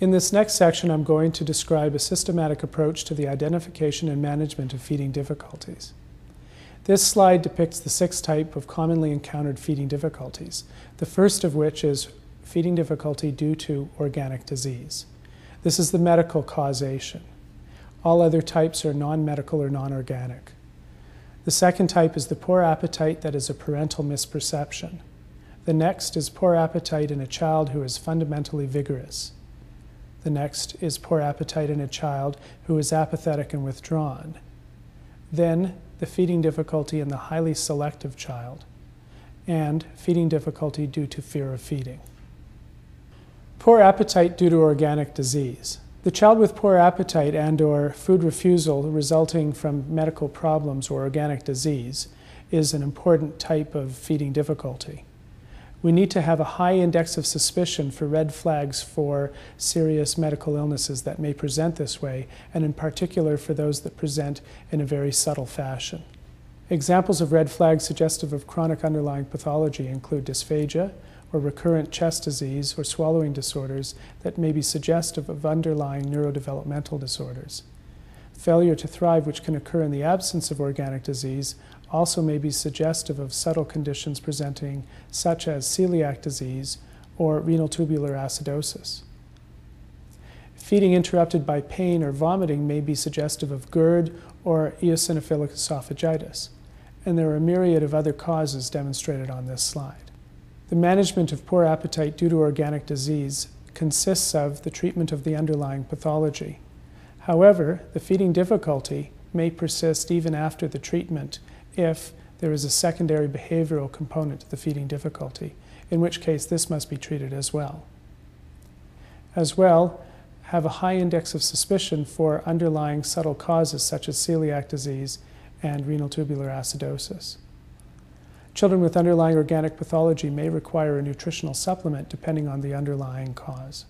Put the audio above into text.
In this next section, I'm going to describe a systematic approach to the identification and management of feeding difficulties. This slide depicts the six type of commonly encountered feeding difficulties, the first of which is feeding difficulty due to organic disease. This is the medical causation. All other types are non-medical or non-organic. The second type is the poor appetite that is a parental misperception. The next is poor appetite in a child who is fundamentally vigorous. The next is poor appetite in a child who is apathetic and withdrawn. Then, the feeding difficulty in the highly selective child, and feeding difficulty due to fear of feeding. Poor appetite due to organic disease. The child with poor appetite and or food refusal resulting from medical problems or organic disease is an important type of feeding difficulty we need to have a high index of suspicion for red flags for serious medical illnesses that may present this way, and in particular for those that present in a very subtle fashion. Examples of red flags suggestive of chronic underlying pathology include dysphagia, or recurrent chest disease or swallowing disorders that may be suggestive of underlying neurodevelopmental disorders. Failure to thrive, which can occur in the absence of organic disease, also may be suggestive of subtle conditions presenting, such as celiac disease or renal tubular acidosis. Feeding interrupted by pain or vomiting may be suggestive of GERD or eosinophilic esophagitis, and there are a myriad of other causes demonstrated on this slide. The management of poor appetite due to organic disease consists of the treatment of the underlying pathology. However, the feeding difficulty may persist even after the treatment if there is a secondary behavioral component to the feeding difficulty, in which case this must be treated as well. As well, have a high index of suspicion for underlying subtle causes such as celiac disease and renal tubular acidosis. Children with underlying organic pathology may require a nutritional supplement depending on the underlying cause.